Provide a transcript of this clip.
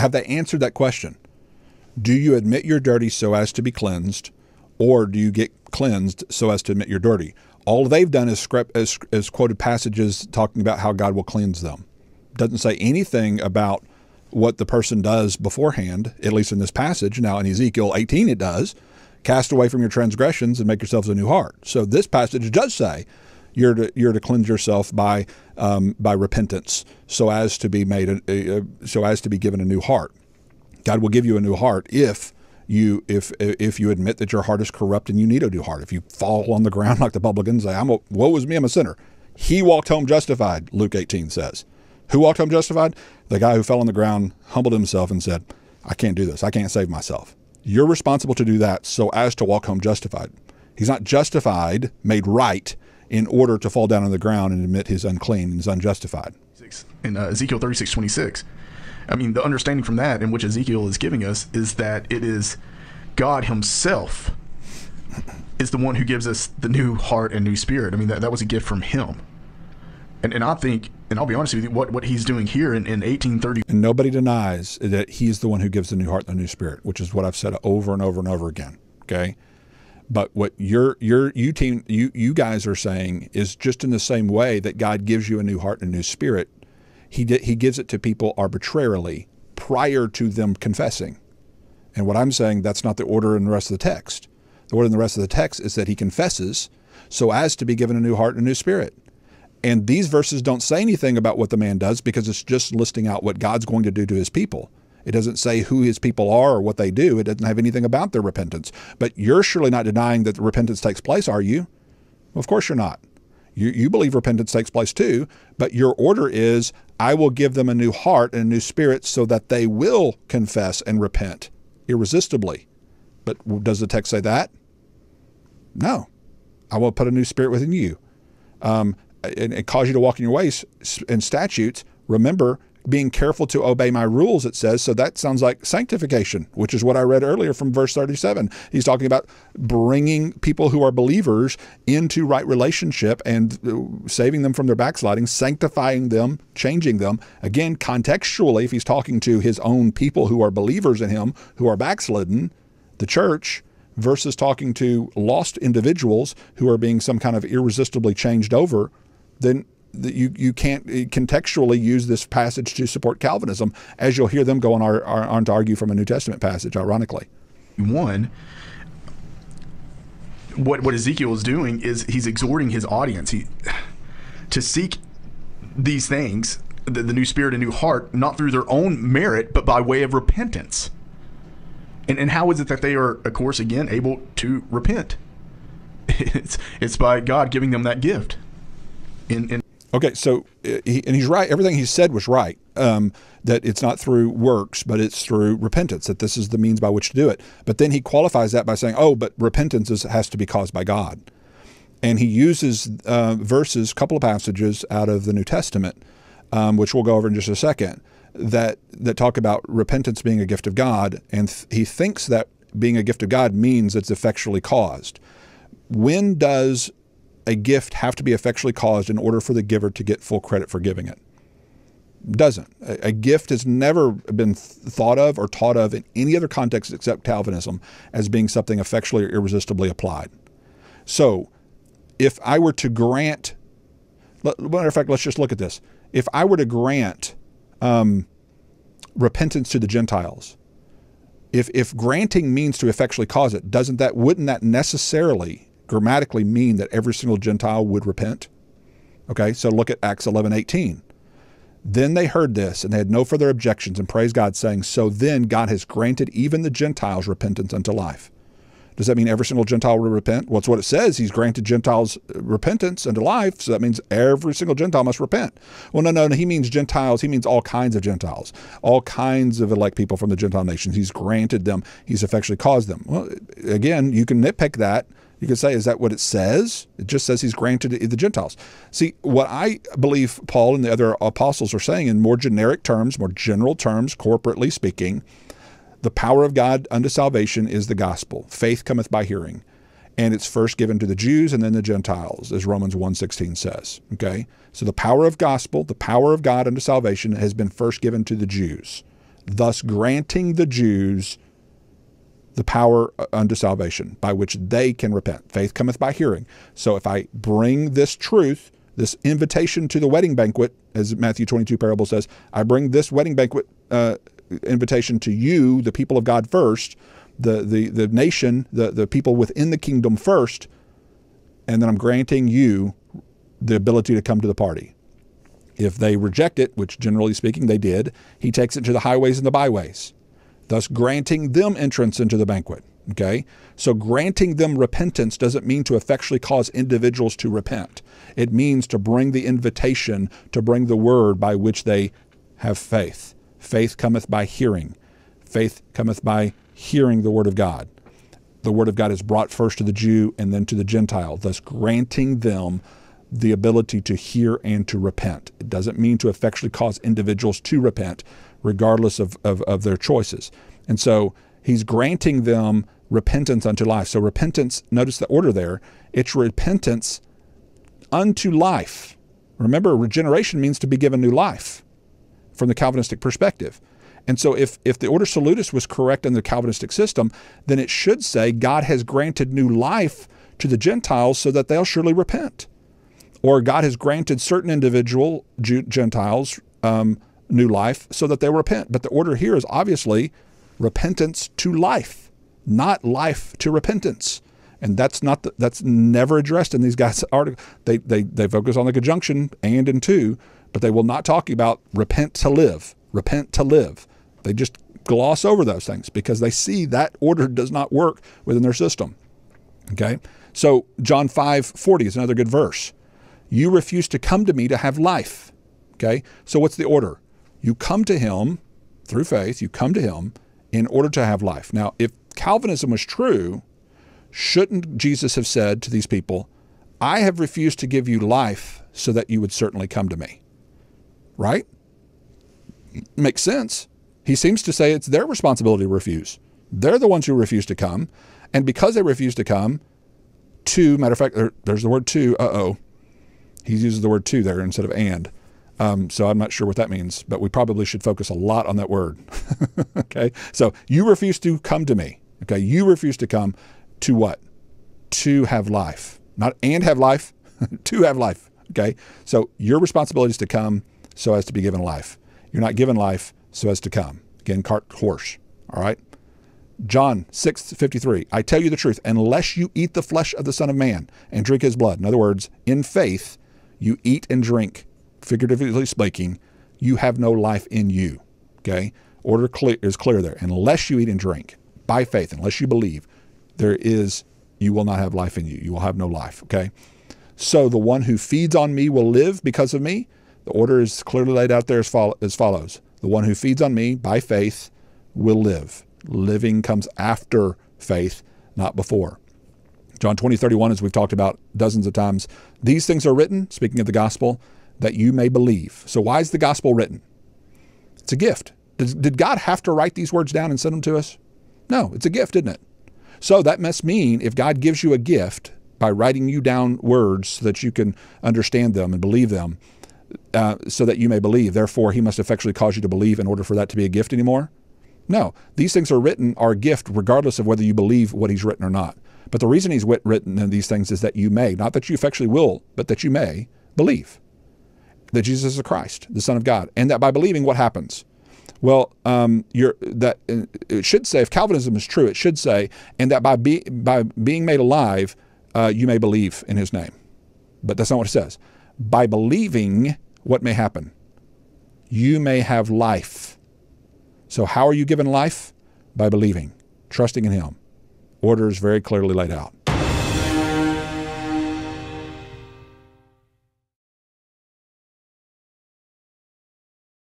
Have they answered that question? Do you admit you're dirty so as to be cleansed, or do you get cleansed so as to admit you're dirty? All they've done is, is, is quoted passages talking about how God will cleanse them. Doesn't say anything about what the person does beforehand, at least in this passage. Now, in Ezekiel 18, it does cast away from your transgressions and make yourselves a new heart. So, this passage does say you're to, you're to cleanse yourself by, um, by repentance so as to be made, a, a, so as to be given a new heart. God will give you a new heart if you if if you admit that your heart is corrupt and you need a new heart. If you fall on the ground like the publicans, say, "I'm a woe is me, I'm a sinner." He walked home justified. Luke 18 says. Who walked home justified? The guy who fell on the ground, humbled himself, and said, "I can't do this. I can't save myself." You're responsible to do that so as to walk home justified. He's not justified, made right, in order to fall down on the ground and admit he's unclean and is unjustified. In uh, Ezekiel 36, 26, I mean, the understanding from that in which Ezekiel is giving us is that it is God Himself is the one who gives us the new heart and new spirit. I mean, that, that was a gift from Him. And, and I think, and I'll be honest with you, what, what he's doing here in, in 1830. And nobody denies that he's the one who gives the new heart and the new spirit, which is what I've said over and over and over again. Okay. But what your your you team you you guys are saying is just in the same way that God gives you a new heart and a new spirit, he he gives it to people arbitrarily prior to them confessing. And what I'm saying that's not the order in the rest of the text. The order in the rest of the text is that he confesses so as to be given a new heart and a new spirit. And these verses don't say anything about what the man does because it's just listing out what God's going to do to his people. It doesn't say who his people are or what they do. It doesn't have anything about their repentance. But you're surely not denying that repentance takes place, are you? Of course you're not. You, you believe repentance takes place too, but your order is I will give them a new heart and a new spirit so that they will confess and repent irresistibly. But does the text say that? No. I will put a new spirit within you. Um, and, and cause you to walk in your ways and statutes. Remember, being careful to obey my rules, it says. So that sounds like sanctification, which is what I read earlier from verse 37. He's talking about bringing people who are believers into right relationship and uh, saving them from their backsliding, sanctifying them, changing them. Again, contextually, if he's talking to his own people who are believers in him, who are backslidden, the church, versus talking to lost individuals who are being some kind of irresistibly changed over, then you you can't uh, contextually use this passage to support Calvinism, as you'll hear them go on, our, our, on to argue from a New Testament passage. Ironically, one, what what Ezekiel is doing is he's exhorting his audience he, to seek these things, the, the new spirit and new heart, not through their own merit, but by way of repentance. And and how is it that they are, of course, again able to repent? It's it's by God giving them that gift. In, in Okay, so uh, he, and he's right. Everything he said was right. Um, that it's not through works, but it's through repentance. That this is the means by which to do it. But then he qualifies that by saying, "Oh, but repentance is, has to be caused by God." And he uses uh, verses, a couple of passages out of the New Testament, um, which we'll go over in just a second, that that talk about repentance being a gift of God, and th- he thinks that being a gift of God means it's effectually caused. When does a gift have to be effectually caused in order for the giver to get full credit for giving it? Doesn't. A, a gift has never been thought of or taught of in any other context except Calvinism as being something effectually or irresistibly applied. So, if I were to grant, matter of fact, let's just look at this. If I were to grant um, repentance to the Gentiles, if if granting means to effectually cause it, doesn't that wouldn't that necessarily grammatically mean that every single Gentile would repent. Okay, so look at Acts 11 18. Then they heard this, and they had no further objections, and praised God, saying, So then God has granted even the Gentiles repentance unto life. Does that mean every single Gentile will repent? Well, what it says. He's granted Gentiles uh, repentance unto life. So that means every single Gentile must repent. Well, no, no, no. He means Gentiles. He means all kinds of Gentiles, all kinds of elect people from the Gentile nations. He's granted them. He's effectually caused them. Well, again, you can nitpick that you could say, is that what it says? It just says he's granted the Gentiles. See, what I believe Paul and the other apostles are saying in more generic terms, more general terms, corporately speaking, the power of God unto salvation is the gospel. Faith cometh by hearing. and it's first given to the Jews and then the Gentiles, as Romans 1.16 says. Okay? So the power of gospel, the power of God unto salvation has been first given to the Jews, thus granting the Jews the power unto salvation by which they can repent. Faith cometh by hearing. So if I bring this truth, this invitation to the wedding banquet, as Matthew 22 parable says, I bring this wedding banquet uh, invitation to you, the people of God first, the, the, the nation, the, the people within the kingdom first, and then I'm granting you the ability to come to the party. If they reject it, which generally speaking they did, he takes it to the highways and the byways, thus granting them entrance into the banquet. Okay? So granting them repentance doesn't mean to effectually cause individuals to repent. It means to bring the invitation, to bring the word by which they have faith. Faith cometh by hearing. Faith cometh by hearing the word of God. The word of God is brought first to the Jew and then to the Gentile, thus granting them the ability to hear and to repent. It doesn't mean to effectually cause individuals to repent, regardless of, of, of their choices. And so he's granting them repentance unto life. So repentance, notice the order there, it's repentance unto life. Remember, regeneration means to be given new life from the Calvinistic perspective. And so if, if the ordo salutis was correct in the Calvinistic system, then it should say God has granted new life to the Gentiles so that they'll surely repent. Or God has granted certain individual Gentiles um, new life so that they repent. But the order here is obviously repentance to life, not life to repentance. And that's not the, that's never addressed in these guys' article. They, they they focus on the conjunction and and to, but they will not talk about repent to live, repent to live. They just gloss over those things because they see that order does not work within their system. Okay? So John 5 40 is another good verse. You refuse to come to me to have life. Okay? So what's the order? You come to him through faith, you come to him in order to have life. Now, if Calvinism was true, shouldn't Jesus have said to these people, I have refused to give you life so that you would certainly come to me? Right? Makes sense. He seems to say it's their responsibility to refuse. They're the ones who refuse to come. And because they refuse to come, to, matter of fact, there, there's the word to, uh oh. He uses the word to there instead of and. Um, so I'm not sure what that means, but we probably should focus a lot on that word. okay. So you refuse to come to me. Okay. You refuse to come to what? To have life. Not and have life, to have life. Okay. So your responsibility is to come so as to be given life. You're not given life so as to come. Again, cart horse. All right. John 6 53. I tell you the truth, unless you eat the flesh of the Son of Man and drink his blood, in other words, in faith, you eat and drink, figuratively speaking, you have no life in you. Okay? Order clear, is clear there. Unless you eat and drink by faith, unless you believe, there is, you will not have life in you. You will have no life. Okay? So the one who feeds on me will live because of me. The order is clearly laid out there as, as follows The one who feeds on me by faith will live. Living comes after faith, not before. John 20, 31, as we've talked about dozens of times, these things are written, speaking of the gospel, that you may believe. So, why is the gospel written? It's a gift. Did, did God have to write these words down and send them to us? No, it's a gift, isn't it? So, that must mean if God gives you a gift by writing you down words so that you can understand them and believe them, uh, so that you may believe. Therefore, he must effectually cause you to believe in order for that to be a gift anymore? No. These things are written are a gift regardless of whether you believe what he's written or not. But the reason he's written in these things is that you may, not that you effectually will, but that you may believe that Jesus is the Christ, the Son of God. And that by believing, what happens? Well, um, you're, that uh, it should say, if Calvinism is true, it should say, and that by, be, by being made alive, uh, you may believe in his name. But that's not what it says by believing, what may happen? You may have life. So, how are you given life? By believing, trusting in Him. Order is very clearly laid out.